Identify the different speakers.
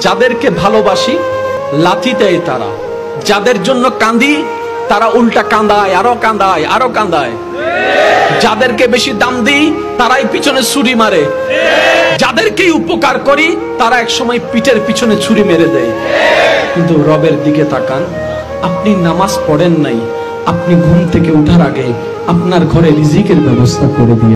Speaker 1: যাদেরকে ভালোবাসি, লাথি দেয় তারা। যাদের জন্য কাঁদি তারা উল্টা কান্দায়, আরও কান্দায় আরও কান্দায়। যাদেরকে বেশি দাম দিই, তারাই পিছনে ছুরি মারে। যাদেরকে উপকার করি, তারা একসময় পিঠের পিছনে ছুরি মেরে দেয়। কিন্তু রবের দিকে তাকান, আপনি নামাজ পড়েন নাই, আপনি ঘুম থেকে উঠার আগে আপনার ঘরে রিজিকের ব্যবস্থা করে দিয়ে